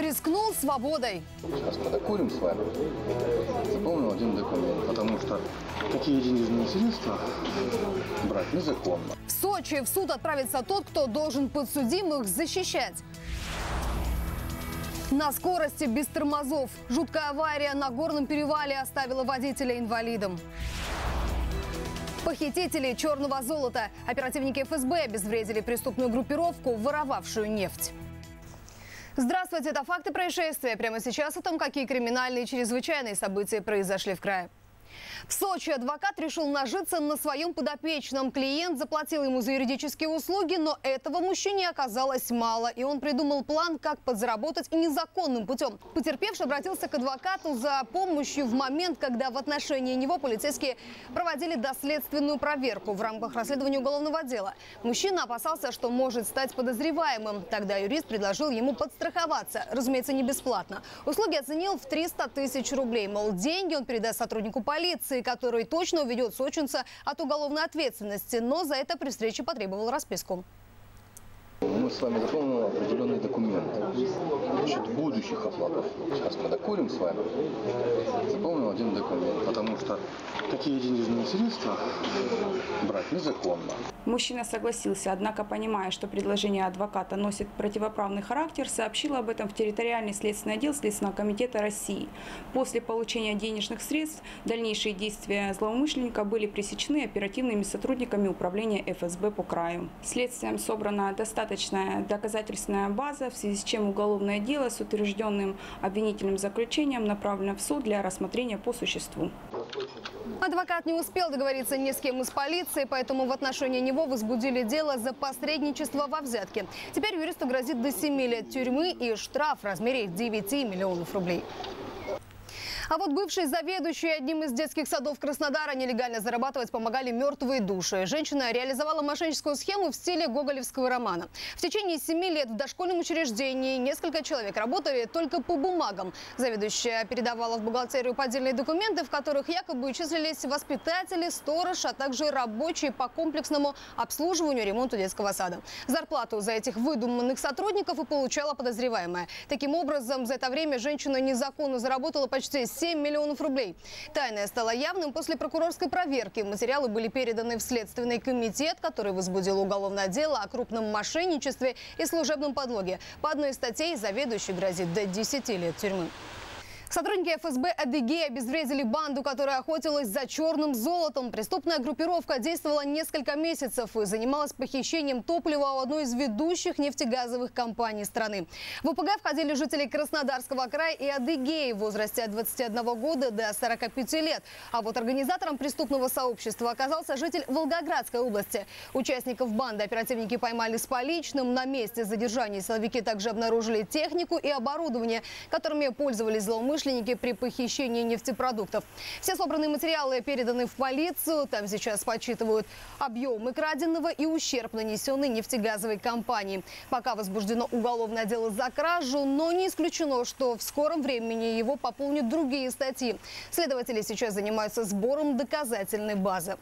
Рискнул свободой. Сейчас мы докурим с вами. Запомнил один документ, потому что такие денежные средства брать незаконно. В Сочи в суд отправится тот, кто должен подсудимых защищать. На скорости без тормозов. Жуткая авария на горном перевале оставила водителя инвалидом. Похитители черного золота. Оперативники ФСБ обезвредили преступную группировку, воровавшую нефть. Здравствуйте, это «Факты происшествия». Прямо сейчас о том, какие криминальные и чрезвычайные события произошли в крае. В Сочи адвокат решил нажиться на своем подопечном. Клиент заплатил ему за юридические услуги, но этого мужчине оказалось мало. И он придумал план, как подзаработать незаконным путем. Потерпевший обратился к адвокату за помощью в момент, когда в отношении него полицейские проводили доследственную проверку в рамках расследования уголовного дела. Мужчина опасался, что может стать подозреваемым. Тогда юрист предложил ему подстраховаться. Разумеется, не бесплатно. Услуги оценил в 300 тысяч рублей. Мол, деньги он передаст сотруднику полиции, который точно уведет сочинца от уголовной ответственности. Но за это при встрече потребовал расписку. Мы с вами заполнили определенный документ насчет будущих оплатов. Сейчас мы докурим с вами. Заполнил один документ, потому что такие денежные средства брать незаконно. Мужчина согласился, однако, понимая, что предложение адвоката носит противоправный характер, сообщил об этом в территориальный следственный отдел Следственного комитета России. После получения денежных средств дальнейшие действия злоумышленника были пресечены оперативными сотрудниками управления ФСБ по краю. Следствием собрана достаточная доказательственная база, в связи с чем уголовное дело с утвержденным обвинительным заключением направлено в суд для рассмотрения по существу. Адвокат не успел договориться ни с кем из полиции, поэтому в отношении него возбудили дело за посредничество во взятке. Теперь юристу грозит до 7 лет тюрьмы и штраф в размере 9 миллионов рублей. А вот бывший заведующий одним из детских садов Краснодара нелегально зарабатывать помогали мертвые души. Женщина реализовала мошенническую схему в стиле гоголевского романа. В течение семи лет в дошкольном учреждении несколько человек работали только по бумагам. Заведующая передавала в бухгалтерию поддельные документы, в которых якобы числились воспитатели, сторож, а также рабочие по комплексному обслуживанию ремонту детского сада. Зарплату за этих выдуманных сотрудников и получала подозреваемая. Таким образом, за это время женщина незаконно заработала почти 7 миллионов рублей. Тайное стало явным после прокурорской проверки. Материалы были переданы в Следственный комитет, который возбудил уголовное дело о крупном мошенничестве и служебном подлоге. По одной из статей заведующий грозит до 10 лет тюрьмы. Сотрудники ФСБ Адыгеи обезвредили банду, которая охотилась за черным золотом. Преступная группировка действовала несколько месяцев и занималась похищением топлива у одной из ведущих нефтегазовых компаний страны. В ОПГ входили жители Краснодарского края и Адыгеи в возрасте от 21 года до 45 лет. А вот организатором преступного сообщества оказался житель Волгоградской области. Участников банды оперативники поймали с поличным. На месте задержания силовики также обнаружили технику и оборудование, которыми пользовались злоумышленники при похищении нефтепродуктов. Все собранные материалы переданы в полицию. Там сейчас подсчитывают объемы краденого и ущерб, нанесенный нефтегазовой компании. Пока возбуждено уголовное дело за кражу, но не исключено, что в скором времени его пополнят другие статьи. Следователи сейчас занимаются сбором доказательной базы.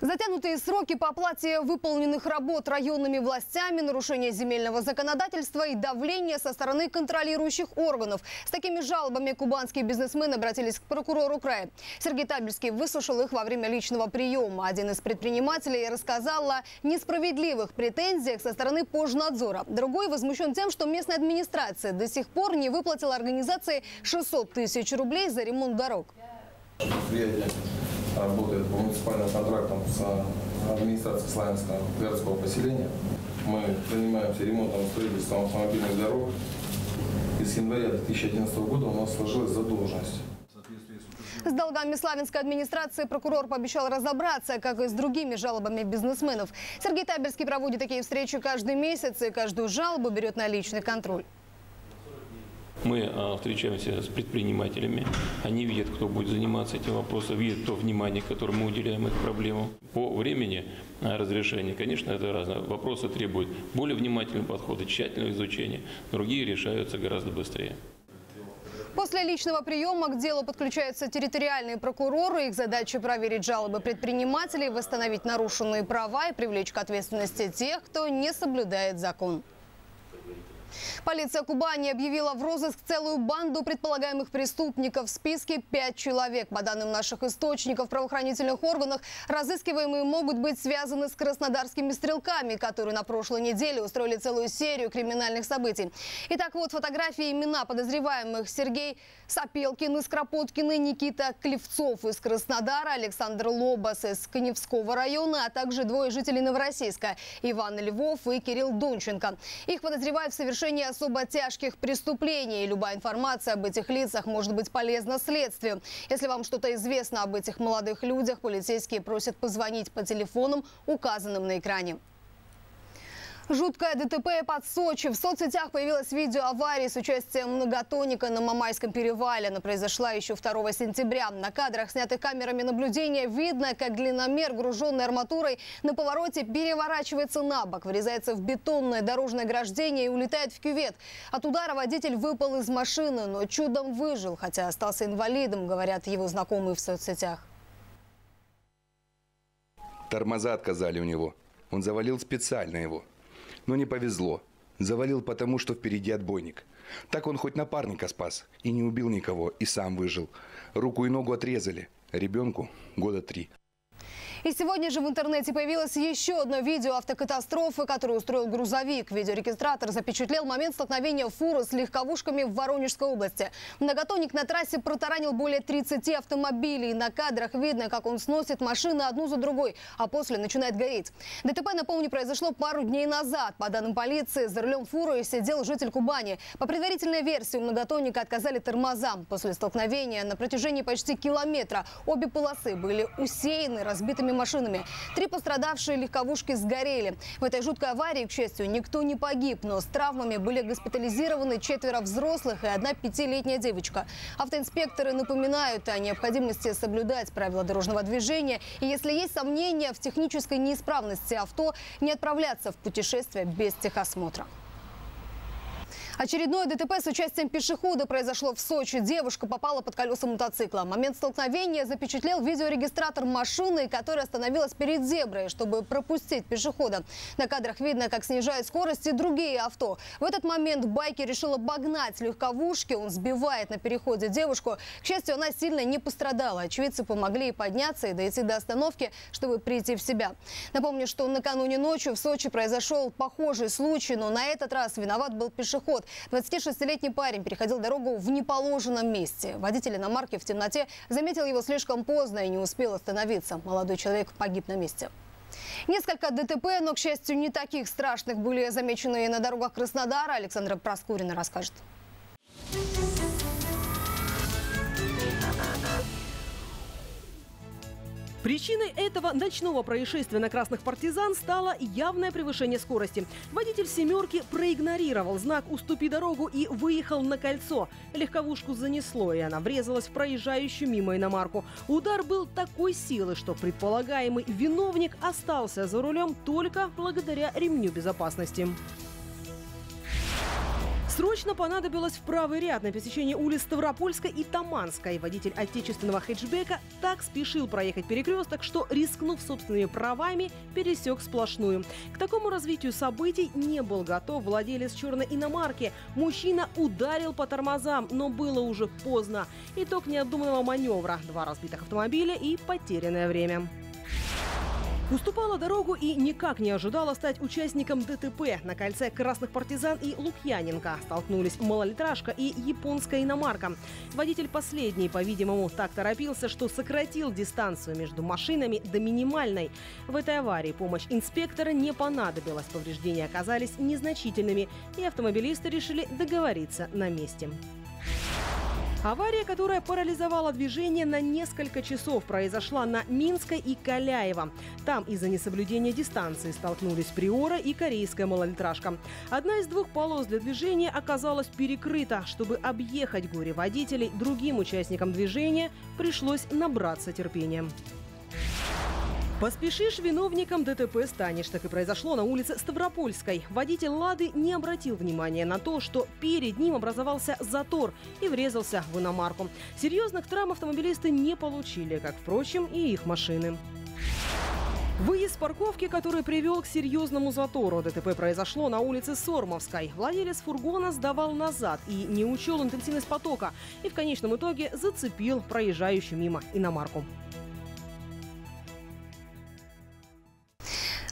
Затянутые сроки по оплате выполненных работ районными властями, нарушение земельного законодательства и давление со стороны контролирующих органов. С такими жалобами кубанские бизнесмены обратились к прокурору края. Сергей Табельский выслушал их во время личного приема. Один из предпринимателей рассказал о несправедливых претензиях со стороны Пожнадзора. Другой возмущен тем, что местная администрация до сих пор не выплатила организации 600 тысяч рублей за ремонт дорог. Работает по муниципальным контрактам с администрацией Славянского городского поселения. Мы занимаемся ремонтом и строительством автомобильных дорог. И с января 2011 года у нас сложилась задолженность. С долгами славянской администрации прокурор пообещал разобраться, как и с другими жалобами бизнесменов. Сергей Таберский проводит такие встречи каждый месяц и каждую жалобу берет на личный контроль. Мы а, встречаемся с предпринимателями, они видят, кто будет заниматься этим вопросом, видят то внимание, которое мы уделяем их проблемам. По времени а, разрешения, конечно, это разное. Вопросы требуют более внимательного подхода, тщательного изучения, другие решаются гораздо быстрее. После личного приема к делу подключаются территориальные прокуроры. Их задача проверить жалобы предпринимателей, восстановить нарушенные права и привлечь к ответственности тех, кто не соблюдает закон. Полиция Кубани объявила в розыск целую банду предполагаемых преступников. В списке пять человек. По данным наших источников в правоохранительных органах, разыскиваемые могут быть связаны с краснодарскими стрелками, которые на прошлой неделе устроили целую серию криминальных событий. Итак, вот фотографии имена подозреваемых. Сергей Сапелкин из Кропоткина, Никита Клевцов из Краснодара, Александр Лобас из Коневского района, а также двое жителей Новороссийска – Иван Львов и Кирилл Донченко. Их подозревают в совершении особо тяжких преступлений. Любая информация об этих лицах может быть полезна следствию. Если вам что-то известно об этих молодых людях, полицейские просят позвонить по телефонам, указанным на экране. Жуткое ДТП под Сочи. В соцсетях появилось видео аварии с участием многотонника на Мамайском перевале. Она произошла еще 2 сентября. На кадрах, снятых камерами наблюдения, видно, как длинномер, груженный арматурой, на повороте переворачивается на бок, врезается в бетонное дорожное ограждение и улетает в кювет. От удара водитель выпал из машины, но чудом выжил, хотя остался инвалидом, говорят его знакомые в соцсетях. Тормоза отказали у него. Он завалил специально его. Но не повезло. Завалил потому, что впереди отбойник. Так он хоть напарника спас и не убил никого, и сам выжил. Руку и ногу отрезали. Ребенку года три. И сегодня же в интернете появилось еще одно видео автокатастрофы, которую устроил грузовик. Видеорегистратор запечатлел момент столкновения фуры с легковушками в Воронежской области. Многотонник на трассе протаранил более 30 автомобилей. На кадрах видно, как он сносит машины одну за другой, а после начинает гореть. ДТП, напомню, произошло пару дней назад. По данным полиции, за рулем фуры сидел житель Кубани. По предварительной версии, у многотонника отказали тормозам. После столкновения на протяжении почти километра обе полосы были усеяны разбитыми легковыми машинами. Три пострадавшие легковушки сгорели. В этой жуткой аварии, к счастью, никто не погиб, но с травмами были госпитализированы четверо взрослых и одна пятилетняя девочка. Автоинспекторы напоминают о необходимости соблюдать правила дорожного движения. И если есть сомнения в технической неисправности авто, не отправляться в путешествие без техосмотра. Очередное ДТП с участием пешехода произошло в Сочи. Девушка попала под колеса мотоцикла. Момент столкновения запечатлел видеорегистратор машины, которая остановилась перед зеброй, чтобы пропустить пешехода. На кадрах видно, как снижают скорость и другие авто. В этот момент байкер решил обогнать легковушки. Он сбивает на переходе девушку. К счастью, она сильно не пострадала. Очевидцы помогли ей подняться и дойти до остановки, чтобы прийти в себя. Напомню, что накануне ночью в Сочи произошел похожий случай, но на этот раз виноват был пешеход. 26-летний парень переходил дорогу в неположенном месте. Водитель иномарки в темноте заметил его слишком поздно и не успел остановиться. Молодой человек погиб на месте. Несколько ДТП, но, к счастью, не таких страшных были замечены на дорогах Краснодара. Александра Проскурина расскажет. Причиной этого ночного происшествия на красных партизан стало явное превышение скорости. Водитель «семерки» проигнорировал знак «Уступи дорогу» и выехал на кольцо. Легковушку занесло, и она врезалась в проезжающую мимо иномарку. Удар был такой силы, что предполагаемый виновник остался за рулем только благодаря ремню безопасности. Срочно понадобилось в правый ряд на пересечении улиц Ставропольской и Таманской. Водитель отечественного хэтчбека так спешил проехать перекресток, что, рискнув собственными правами, пересек сплошную. К такому развитию событий не был готов владелец черной иномарки. Мужчина ударил по тормозам, но было уже поздно. Итог необдуманного маневра. Два разбитых автомобиля и потерянное время. Уступала дорогу и никак не ожидала стать участником ДТП. На кольце Красных партизан и Лукьяненко столкнулись малолитражка и японская иномарка. Водитель последний, по-видимому, так торопился, что сократил дистанцию между машинами до минимальной. В этой аварии помощь инспектора не понадобилась. Повреждения оказались незначительными, и автомобилисты решили договориться на месте. Авария, которая парализовала движение на несколько часов, произошла на Минской и Каляево. Там из-за несоблюдения дистанции столкнулись Приора и корейская малолитражка. Одна из двух полос для движения оказалась перекрыта. Чтобы объехать горе водителей, другим участникам движения пришлось набраться терпением. Поспешишь, виновником ДТП станешь. Так и произошло на улице Ставропольской. Водитель «Лады» не обратил внимания на то, что перед ним образовался затор и врезался в иномарку. Серьезных травм автомобилисты не получили, как, впрочем, и их машины. Выезд с парковки, который привел к серьезному затору. ДТП произошло на улице Сормовской. Владелец фургона сдавал назад и не учел интенсивность потока. И в конечном итоге зацепил проезжающую мимо иномарку.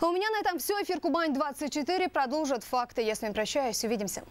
А у меня на этом все. Эфир Кубань-24 продолжит факты. Я с вами прощаюсь. Увидимся.